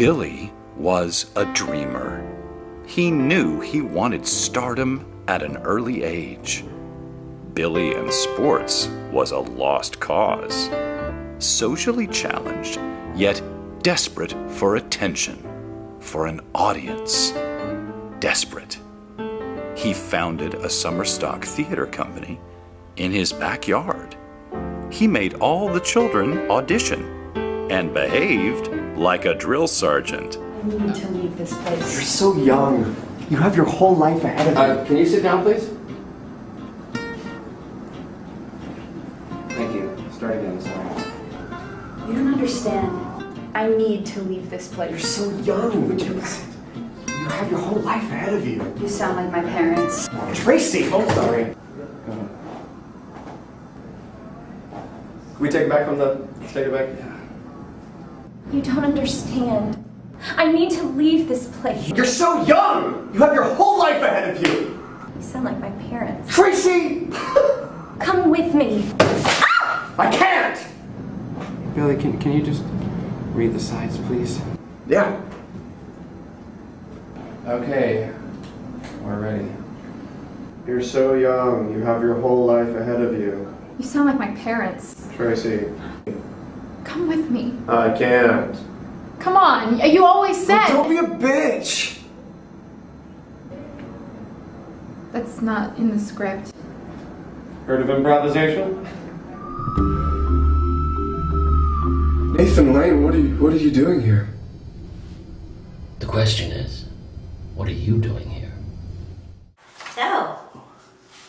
Billy was a dreamer. He knew he wanted stardom at an early age. Billy in sports was a lost cause. Socially challenged, yet desperate for attention, for an audience. Desperate. He founded a summer stock theater company in his backyard. He made all the children audition and behaved like a drill sergeant. I need to leave this place. You're so young. You have your whole life ahead of you. Uh, can you sit down, please? Thank you. Start again, sorry. You don't understand. I need to leave this place. You're so young. Would you You have your whole life ahead of you. You sound like my parents. Tracy! Oh, sorry. Go ahead. Can we take it back from the. Let's take it back? You don't understand. I need to leave this place. You're so young! You have your whole life ahead of you! You sound like my parents. Tracy! Come with me. Ah! I can't! Billy, can, can you just read the sides, please? Yeah. Okay. We're ready. You're so young. You have your whole life ahead of you. You sound like my parents. Tracy. Come with me. I can't. Come on. You always said. Don't be a bitch! That's not in the script. Heard of improvisation? Nathan Lane, what are you what are you doing here? The question is, what are you doing here? So,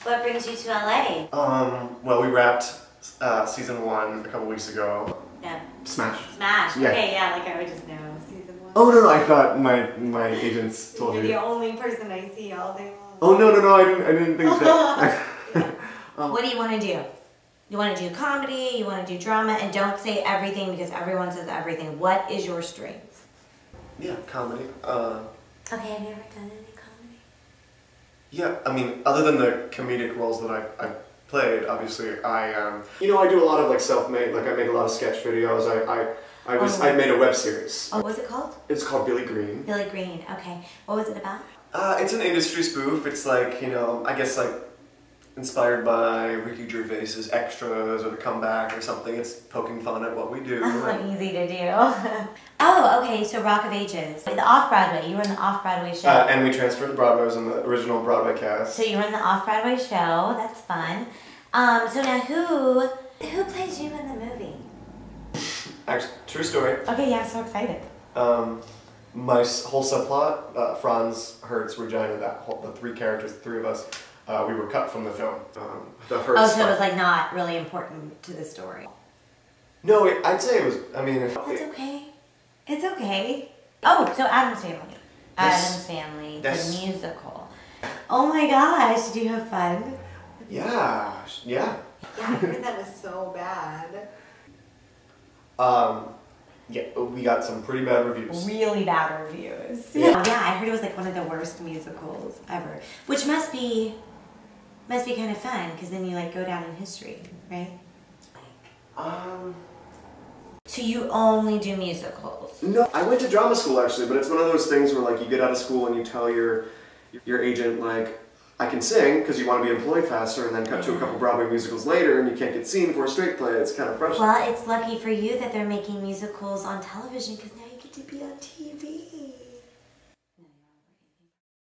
what brings you to LA? Um, well we wrapped uh, season one a couple weeks ago. Yeah, Smash. Smash. Yeah. Okay, yeah, like I would just know season one. Oh no no, I thought my my agents told me. You're the only person I see all day long. Oh no no no, I didn't I didn't think that. What do you want to do? You want to do comedy, you want to do drama, and don't say everything because everyone says everything. What is your strength? yeah, comedy. Uh, Okay, have you ever done any comedy? yeah, I mean, other than the comedic roles that I I played, obviously I um. You know, I do a lot of like self-made. Like I make a lot of sketch videos. I I I was Oh. I made a web series. Oh, was it called? It's called Billy Green. Billy Green. Okay. What was it about? Uh, it's an industry spoof. It's like, you know, I guess like inspired by Ricky Gervais's extras or the comeback or something. It's poking fun at what we do. Oh, easy to do. oh, okay. So Rock of Ages, the off Broadway. You were in the off Broadway show. Uh, and we transferred to Broadway. I was in the original Broadway cast. So you were in the off Broadway show. That's fun. Um, so now who who plays you in the movie? Actually, true story. Okay, yeah, I'm so excited. Um, my whole subplot, uh, Franz, Hertz, Regina, that whole, the three characters, the three of us, uh, we were cut from the film. Um, the Hertz. Oh, so it was like not really important to the story. No, it, I'd say it was. I mean, it, That's okay. It's okay. Oh, so Addams Family. Yes. Addams Family, That's- the musical. Oh my gosh, did you have fun? yeah, yeah. Yeah, I heard that was so bad. Um, yeah, we got some pretty bad reviews. Really bad reviews. Yeah. yeah, I heard it was like one of the worst musicals ever. Which must be must be kind of fun because then you like go down in history, right? Um, So you only do musicals. no, I went to drama school actually, but it's one of those things where like you get out of school and you tell your your agent like I can sing because you want to be employed faster, and then cut to a couple Broadway musicals later and you can't get seen for a straight play. It's kind of frustrating. Well, it's lucky for you that they're making musicals on television because now you get to be on TV.